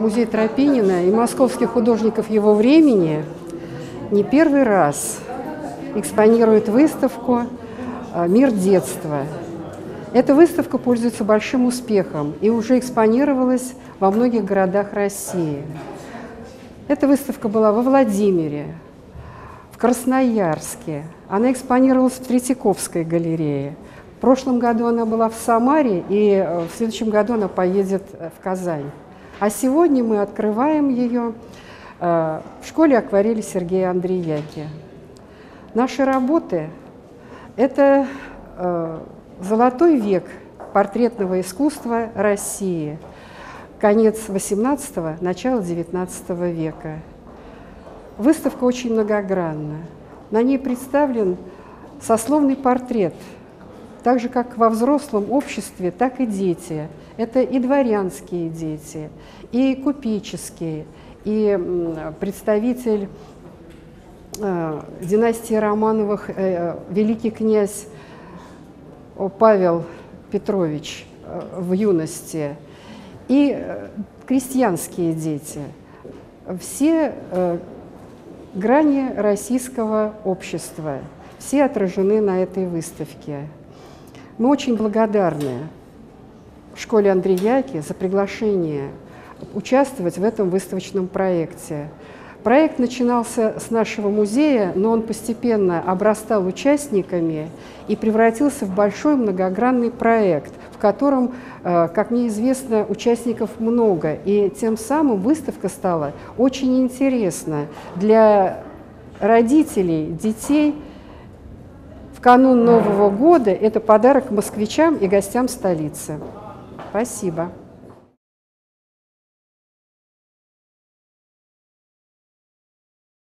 музей Тропинина и московских художников его времени не первый раз экспонирует выставку э, «Мир детства». Эта выставка пользуется большим успехом и уже экспонировалась во многих городах России. Эта выставка была во Владимире, в Красноярске, она экспонировалась в Третьяковской галерее. В прошлом году она была в Самаре, и э, в следующем году она поедет э, в Казань. А сегодня мы открываем ее э, в школе акварели Сергея Андреяки. Наши работы – это золотой век портретного искусства России, конец XVIII – начало XIX века. Выставка очень многогранна. На ней представлен сословный портрет, так же, как во взрослом обществе, так и дети. Это и дворянские дети, и купеческие, и представитель э, династии Романовых, э, великий князь Павел Петрович э, в юности, и э, крестьянские дети. Все э, грани российского общества. Все отражены на этой выставке. Мы очень благодарны школе Андреяки за приглашение участвовать в этом выставочном проекте. Проект начинался с нашего музея, но он постепенно обрастал участниками и превратился в большой многогранный проект, в котором, э, как мне известно, участников много. И тем самым выставка стала очень интересна для родителей, детей. Канун Нового года это подарок москвичам и гостям столицы. Спасибо.